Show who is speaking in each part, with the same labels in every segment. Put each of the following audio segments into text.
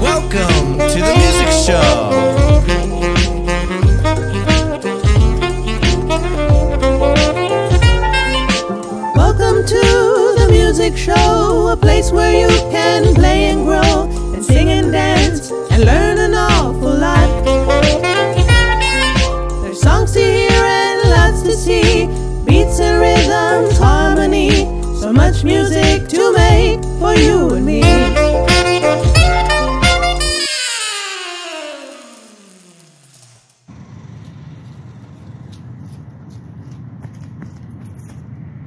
Speaker 1: Welcome to the music show.
Speaker 2: Welcome to the music show, a place where you can play and grow, and sing and dance, and learn much music to make for you and me.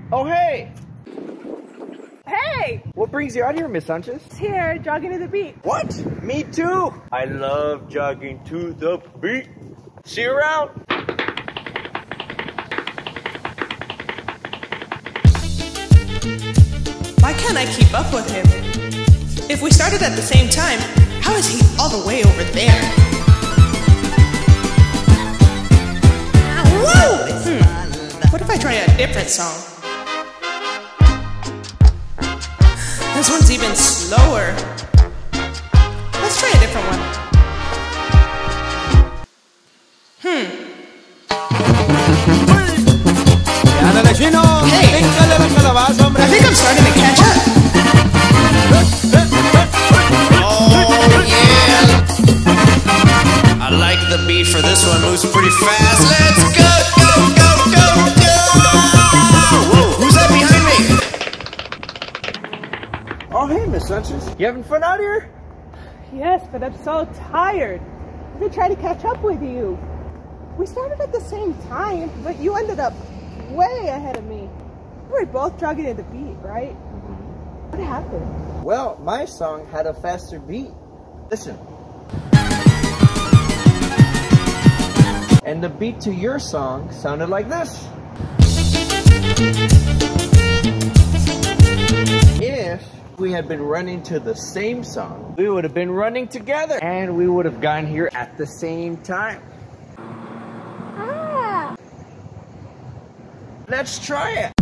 Speaker 3: Oh, hey!
Speaker 4: Hey!
Speaker 3: What brings you out here, Miss Sanchez?
Speaker 4: Here, jogging to the beat.
Speaker 3: What? Me too! I love jogging to the beat. See you around!
Speaker 5: Can't I keep up with him? If we started at the same time, how is he all the way over there? Woo! Hmm. What if I try a different song? This one's even slower. Let's try a different one. Hmm. Hey! I think I'm starting to catch up.
Speaker 3: You having fun out here?
Speaker 4: Yes, but I'm so tired. I'm gonna try to catch up with you. We started at the same time, but you ended up way ahead of me. We were both jogging at the beat, right? Mm-hmm. What happened?
Speaker 3: Well, my song had a faster beat. Listen. And the beat to your song sounded like this. If we had been running to the same song, we would have been running together and we would have gotten here at the same time. Ah. Let's try it.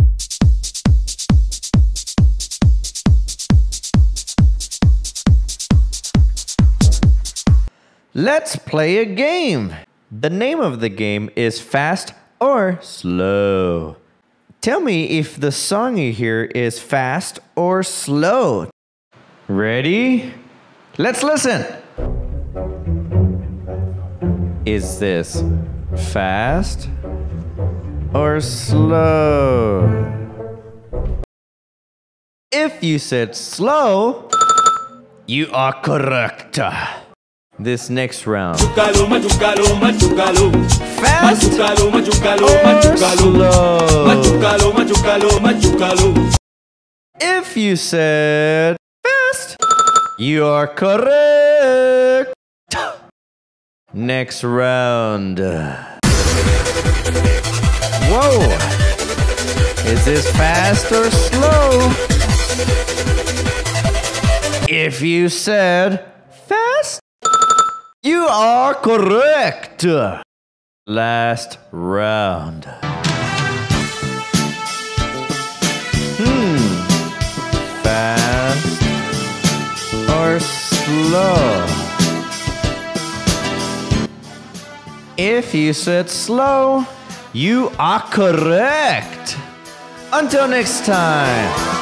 Speaker 1: Let's play a game. The name of the game is Fast or Slow. Tell me if the song you hear is fast or slow. Ready? Let's listen. Is this fast or slow? If you said slow, you are correct. This next round. Fast or slow? If you said fast, you are correct. Next round. Whoa. Is this fast or slow? If you said fast, you are correct. Last round. Hmm. Fast or slow? If you said slow, you are correct. Until next time.